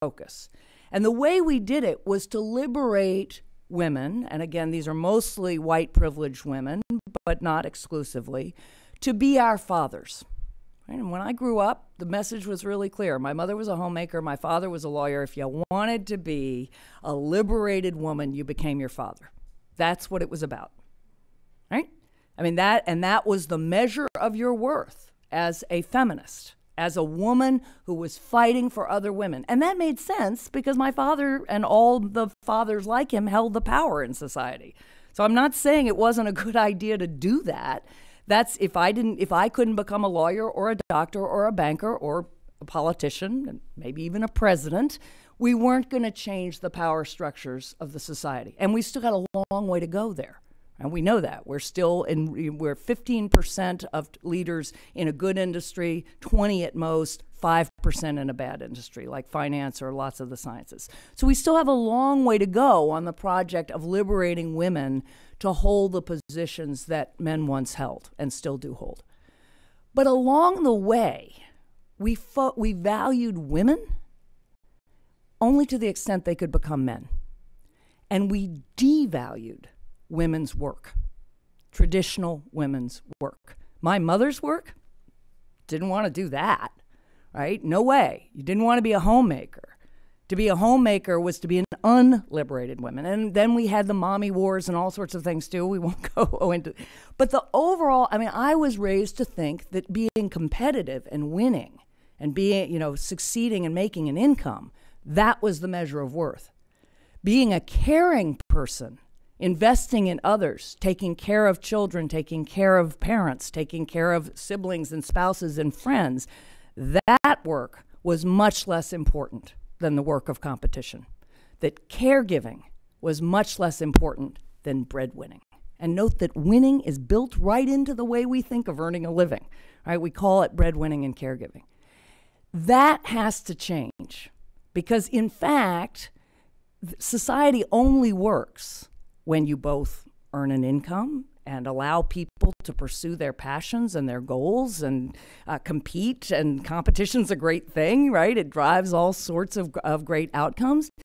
focus. And the way we did it was to liberate women, and again, these are mostly white privileged women, but not exclusively, to be our fathers. And when I grew up, the message was really clear. My mother was a homemaker, my father was a lawyer. If you wanted to be a liberated woman, you became your father. That's what it was about. Right? I mean that and that was the measure of your worth as a feminist, as a woman who was fighting for other women. And that made sense because my father and all the fathers like him held the power in society. So I'm not saying it wasn't a good idea to do that. That's if I didn't if I couldn't become a lawyer or a doctor or a banker or a politician and maybe even a president, we weren't going to change the power structures of the society. And we still got a long way to go there. And we know that. We're still in, we're 15% of leaders in a good industry, 20 at most, 5% in a bad industry, like finance or lots of the sciences. So we still have a long way to go on the project of liberating women to hold the positions that men once held and still do hold. But along the way, we, we valued women only to the extent they could become men. And we devalued women's work, traditional women's work. My mother's work didn't want to do that, right? No way. You didn't want to be a homemaker. To be a homemaker was to be an unliberated woman. And then we had the mommy wars and all sorts of things too. We won't go into But the overall, I mean, I was raised to think that being competitive and winning and being, you know, succeeding and making an income, that was the measure of worth. Being a caring person investing in others, taking care of children, taking care of parents, taking care of siblings and spouses and friends, that work was much less important than the work of competition. That caregiving was much less important than breadwinning. And note that winning is built right into the way we think of earning a living. Right? We call it breadwinning and caregiving. That has to change because, in fact, society only works when you both earn an income and allow people to pursue their passions and their goals and uh, compete. And competition's a great thing, right? It drives all sorts of, of great outcomes.